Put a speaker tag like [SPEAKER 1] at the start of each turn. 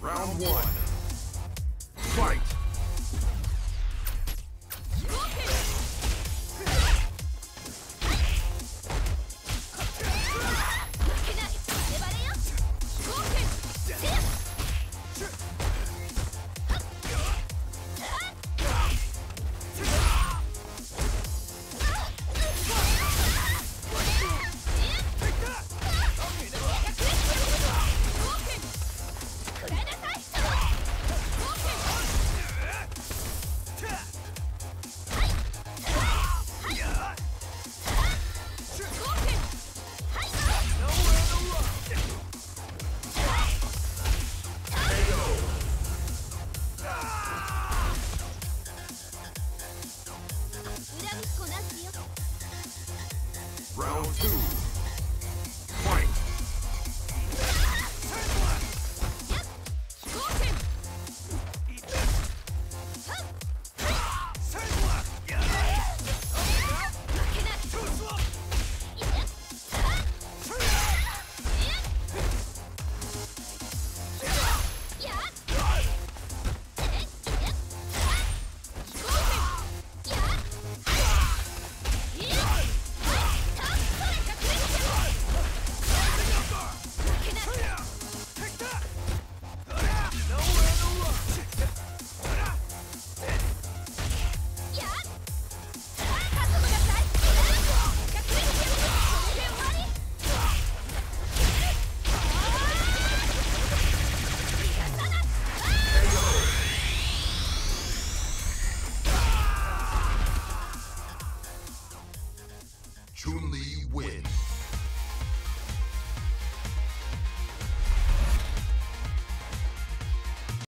[SPEAKER 1] Round one. Fight! Round two. Chun Li